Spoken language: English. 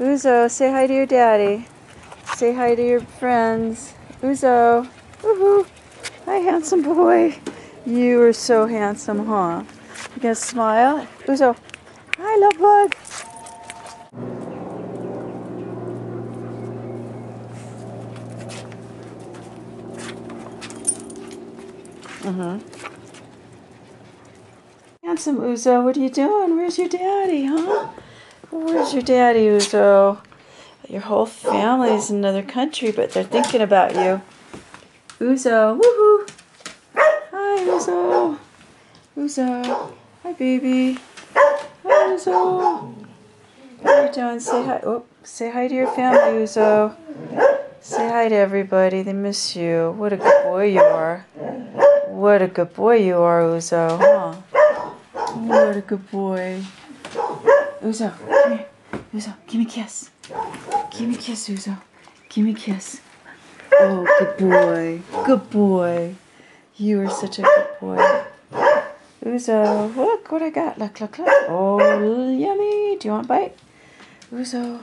Ouzo, say hi to your daddy. Say hi to your friends. Ouzo. Woohoo. Hi, handsome boy. You are so handsome, huh? You gonna smile? Ouzo. Hi, love bug. Mm-hmm. Handsome Ouzo, what are you doing? Where's your daddy, huh? Where's your daddy, Ouzo? Uh, your whole family's in another country, but they're thinking about you. Ouzo, woohoo! Hi, Ouzo. Ouzo. Hi, baby. Hi, Ouzo. What are you doing? Say hi. Oh, say hi to your family, Ouzo. Say hi to everybody. They miss you. What a good boy you are. What a good boy you are, Ouzo, huh? What a good boy. Ouzo, come here. Ouzo, give me a kiss. Give me a kiss, Ouzo. Give me a kiss. Oh, good boy. Good boy. You are such a good boy. Ouzo, look what I got. Look, look, look. Oh, yummy. Do you want a bite? Ouzo.